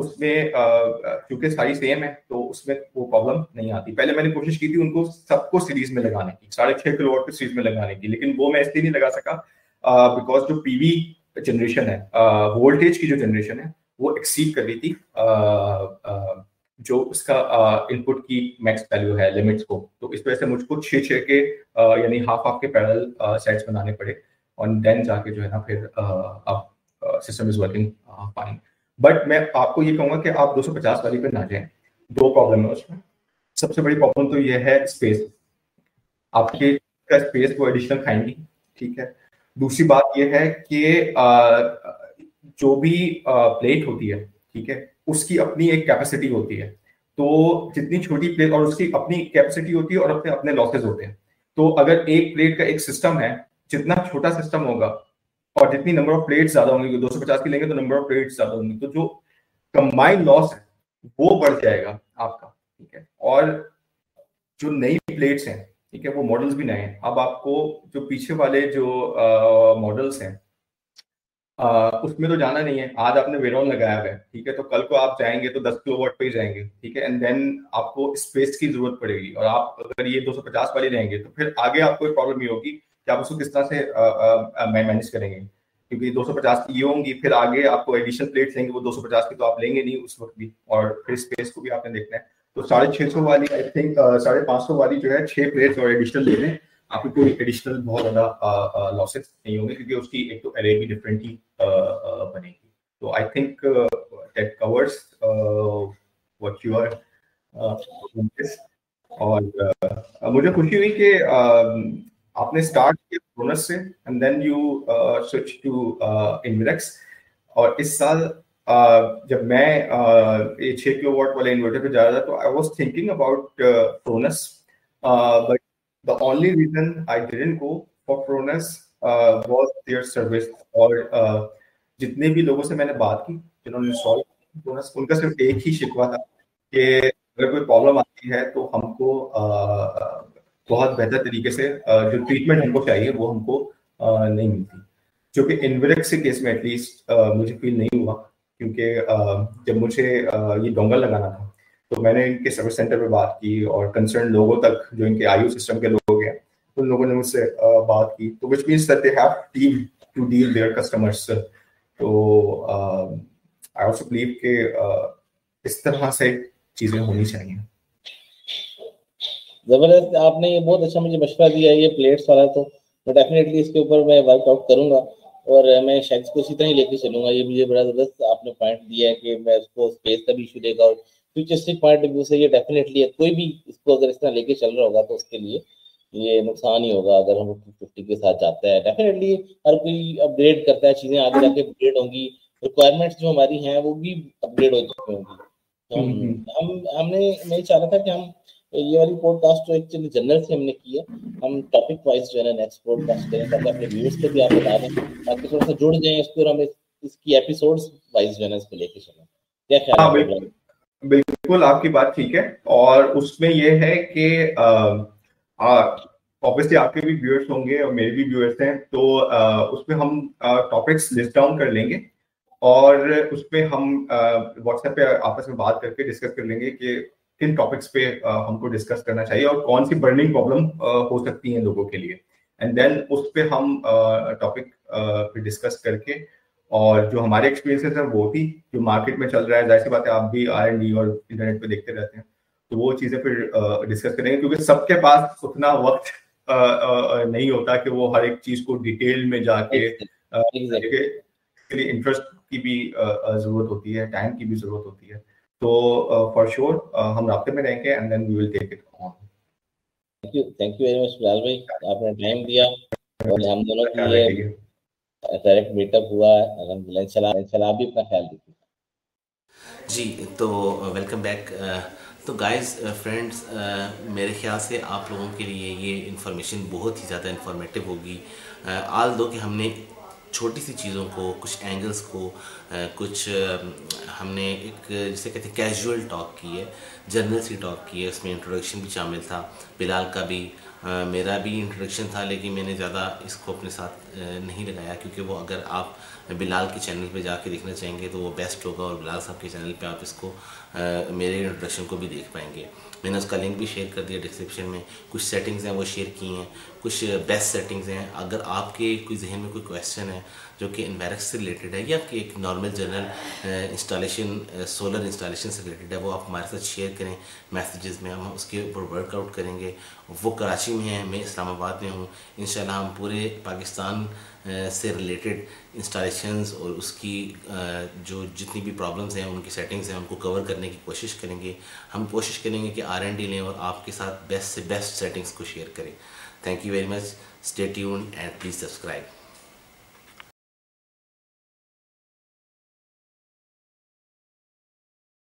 उसमें क्योंकि सारी सेम है तो उसमें वो प्रॉब्लम नहीं आती। पहले मैंने कोशिश की थी उनको सबको सीरीज़ में लगाने की, साढ़े छह किलो वॉट की सीरीज़ में लगाने की, लेकिन वो मैं इसलिए नहीं लगा सका बिकॉज़ जो पीवी जनरेशन है वोल्टेज की जो जनरेशन है, वो एक्सीड कर रही थी जो उसका इनपुट की मैक्स वैल्यू है लिमिट्स को। तो इस वजह से मुझको छः छः के यानी हाफ़ हाफ़ के पैरल सेट्स बनाने पड़े, और देन जाके जो है ना फिर अब system is working fine but मैं आपको ये कहूँगा कि आप 250 वाली पे ना जाएँ। दो प्रॉब्लम है उसमें। सबसे बड़ी प्रॉब्लम तो ये है स्पेस आपके का स्पेस वो एडिशनल खाएँगी, ठीक है? दूसरी बात ये है कि जो भी प्लेट होती है, ठीक है? उसकी अपनी एक कैपेसिटी होती है। तो जितनी छोटी प्लेट और उसकी अपनी कैपेसिटी होती है और अपने अपने लॉसेज होते हैं। तो अगर एक प्लेट का एक सिस्टम है, जितना छोटा सिस्टम होगा और जितनी नंबर ऑफ़ प्लेट्स ज़्यादा होंगी दो सौ पचास की लेंगे तो नंबर ऑफ़ प्लेट्स ज़्यादा होंगी। तो जो कंबाइंड लॉस है, वो बढ़ जाएगा आपका, ठीक है? और जो नई प्लेट्स हैं, ठीक है, वो मॉडल्स भी नए हैं। अब आपको जो पीछे वाले जो मॉडल्स हैं उसमें तो जाना नहीं है। आज आपने वेरोन लगाया हुआ है, ठीक है? तो कल को आप जाएँगे तो 10 किलो वॉट पे ही जाएँगे, ठीक है? एंड देन आपको स्पेस की ज़रूरत पड़ेगी। और आप अगर ये 250 वाली रहेंगे तो फिर आगे आपको प्रॉब्लम ये होगी कि आप उसको किस तरह से मैनेज करेंगे? क्योंकि 250 की ये होंगी, फिर आगे आपको एडिशनल प्लेट्स लेंगे, वो 250 की तो आप लेंगे नहीं उस वक्त भी, और फिर स्पेस को भी आपने देखना है। तो साढ़े छह सौ वाली आई थिंक साढ़े पाँच सौ वाली जो है, छह प्लेट्स और एडिशनल ले लें। आपको कोई एडिशनल बहुत ज़्यादा लॉसेस नहीं होंगे, क्योंकि उसकी एक तो एरे भी डिफरेंट ही बनेगी। तो I think that covers what you are और मुझे खुशी हुई कि आपने स्टार्ट किया बोनस से and then you switch to Inverex और इस साल जब मैं ये छः किलो वॉट वाले इन्वर्टर पे जा रहा था तो I was thinking about Fronius but the only reason I didn't go for Fronius was their service और uh, जितने भी लोगों से मैंने बात की जिन्होंने इंस्टॉल फ्रोनस उनका सिर्फ़ एक ही शिकवा था कि अगर कोई प्रॉब्लम आती है तो हमको uh, बहुत बेहतर तरीके से जो ट्रीटमेंट हमको चाहिए, वो हमको नहीं मिलती। जो कि इनविरेक्स के केस में एटलीस्ट मुझे फील नहीं हुआ, क्योंकि जब मुझे ये डोंगल लगाना था तो मैंने इनके सर्विस सेंटर पे बात की और कंसर्न लोगों तक, जो इनके आयु सिस्टम के लोग हैं, उन लोगों ने मुझसे बात की तो which means that they have team to deal their customers तो आई आल्सो बिलीव के इस तरह से चीज़ें होनी चाहिए। ज़बरदस्त आपने ये बहुत अच्छा मुझे मशवरा दिया ये प्लेट्स वाला तो मैं डेफिनेटली इसके ऊपर मैं वर्कआउट करूँगा और मैं शायद इसको इसी तरह ही लेके चलूँगा। ये मुझे बड़ा ज़बरदस्त आपने पॉइंट दिया है कि मैं उसको स्पेस का भी इशू देगा और फ्यूचरिस्टिक पॉइंट ऑफ़ व्यू से ये डेफिनेटली है कोई भी इसको अगर इस तरह लेके चल रहा होगा तो उसके लिए ये नुकसान ही होगा अगर हम फिफ्टी के साथ जाते हैं। डेफिनेटली हर कोई अपग्रेड करता है चीज़ें आगे जाके अपग्रेड होंगी रिक्वायरमेंट्स जो हमारी हैं वो भी अपग्रेड हो चुकी होंगी। तो हम हम्म, हम्म। हम हमने मैं चाह रहा था कि हम ये वाली पॉडकास्ट तो एक्चुअली जनरल से हमने की है। हम टॉपिक वाइज जो है ना नेक्स्ट पॉडकास्ट करें ताकि अपने व्यूअर्स को भी आप बता दें ताकि थोड़ा सा जुड़ जाए इसको और हम इसकी एपिसोड्स वाइज जो है ना इसको लेके चलें। क्या ख्याल हाँ, बिल्कुल। बिल्कुल आपकी बात ठीक है। और उसमें ये है कि ऑब्वियसली आपके भी व्यूअर्स होंगे और मेरे भी व्यूअर्स हैं तो उसमें हम टॉपिक्स लिस्ट डाउन कर लेंगे और उसमें हम व्हाट्सएप पे आपस में बात करके डिस्कस कर लेंगे कि किन टॉपिक्स पे हमको डिस्कस करना चाहिए और कौन सी बर्निंग प्रॉब्लम हो सकती है लोगों के लिए। एंड देन उस पर हम टॉपिक पे डिस्कस करके और जो हमारे एक्सपीरियंसेस हैं वो भी जो मार्केट में चल रहा है ज़ाहिर सी बात है आप भी आर एंड डी और इंटरनेट पे देखते रहते हैं तो वो चीज़ें फिर डिस्कस करेंगे क्योंकि सबके पास उतना वक्त नहीं होता कि वो हर एक चीज़ को डिटेल में जाके इंटरेस्ट की भी ज़रूरत होती है टाइम की भी ज़रूरत होती है। तो for uh, sure sure, uh, हम रास्ते में रहेंगे and then we will take it on thank you thank you very much Bilal भाई. आपने टाइम दिया. और हम दोनों की ये डायरेक्ट मीटअप हुआ. अल्हम्दुलिल्लाह इंशाल्लाह इंशाल्लाह आप भी अपना ख्याल रखिए जी तो वेलकम बैक तो गाइस फ्रेंड्स मेरे ख्याल से आप लोगों के लिए ये इन्फॉर्मेशन बहुत ही ज़्यादा इन्फॉर्मेटिव होगी। आल दो कि हमने छोटी सी चीज़ों को, कुछ एंगल्स को कुछ हमने एक, जिसे कहते हैं कैजुअल टॉक की है जनरल सी टॉक की है, उसमें इंट्रोडक्शन भी शामिल था। बिलाल का भी मेरा भी इंट्रोडक्शन था, लेकिन मैंने ज़्यादा इसको अपने साथ नहीं लगाया, क्योंकि वो अगर आप बिलाल के चैनल पे जाके देखना चाहेंगे तो वो बेस्ट होगा और बिलाल साहब के चैनल पे आप इसको मेरे इंट्रोडक्शन को भी देख पाएँगे। मैंने उसका लिंक भी शेयर कर दिया डिस्क्रिप्शन में। कुछ सेटिंग्स हैं वो शेयर की हैं, कुछ बेस्ट सेटिंग्स हैं। अगर आपके कोई जहन में कोई क्वेश्चन है जो कि इन्वेरक्स से रिलेटेड है या कि एक normal general installation solar installation से रिलेटेड है, वो आप हमारे साथ शेयर करें मैसेजेस में। हम उसके ऊपर वर्कआउट करेंगे। वो कराची में है, मैं इस्लामाबाद में हूँ। इन हम पूरे पाकिस्तान से रिलेटेड इंस्टॉलेशंस और उसकी जो जितनी भी प्रॉब्लम्स हैं, उनकी सेटिंग्स हैं, उनको कवर करने की कोशिश करेंगे। हम कोशिश करेंगे कि आर एन डी लें और आपके साथ बेस्ट से बेस्ट सेटिंग्स को शेयर करें। Thank you very much stay tune and please subscribe